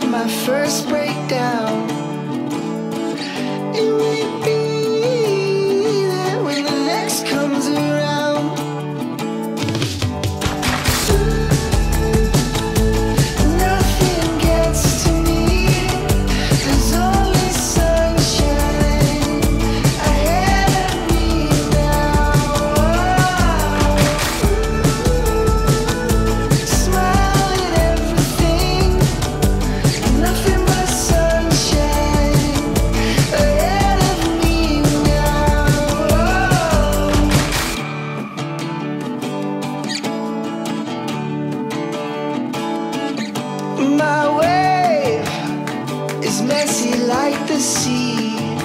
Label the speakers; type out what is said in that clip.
Speaker 1: had my first breakdown. My wave is messy like the sea.